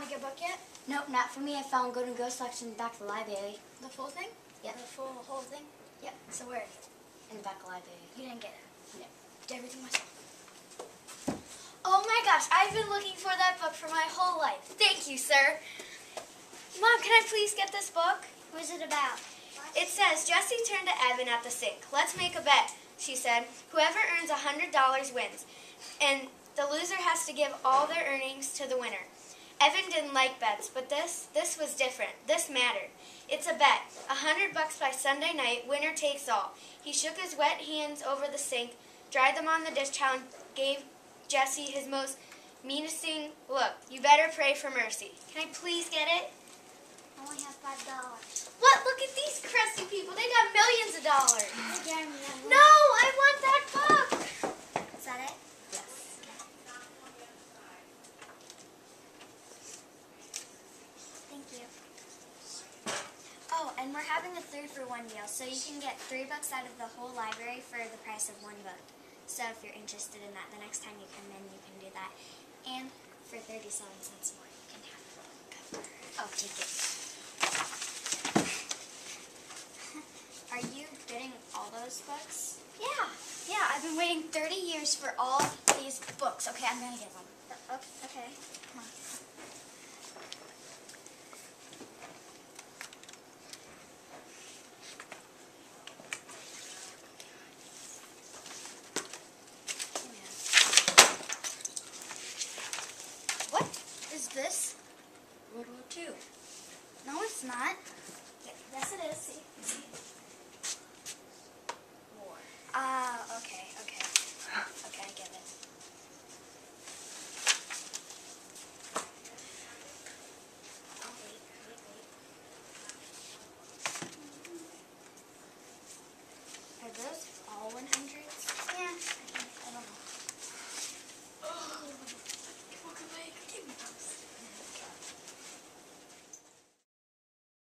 Found a good book yet? Nope, not for me. I found Golden Ghost Section back to the library. The full thing? Yep. The full whole thing? Yep. So where? In the back of the library. You didn't get it. No. Did everything myself. Oh my gosh, I've been looking for that book for my whole life. Thank you, sir. Mom, can I please get this book? What is it about? It says, Jessie turned to Evan at the sink. Let's make a bet, she said. Whoever earns a $100 wins. And the loser has to give all their earnings to the winner. Evan didn't like bets, but this this was different. This mattered. It's a bet. A hundred bucks by Sunday night, winner takes all. He shook his wet hands over the sink, dried them on the dish towel, and gave Jessie his most menacing look. You better pray for mercy. Can I please get it? I only have five dollars. What? Look at these crusty people. They got millions of dollars. Jeremy, I No, I want that book. Is that it? Yes. Thank you. Oh, and we're having a three for one deal, so you can get three books out of the whole library for the price of one book. So if you're interested in that, the next time you come in, you can do that. And for 37 cents more, you can have the cover. I'll take it. Are you getting all those books? Yeah, yeah. I've been waiting 30 years for all these books. Okay, I'm gonna get them. Uh, Okay. Come on. What is this? World War II. No, it's not. Yes, it is. See? See?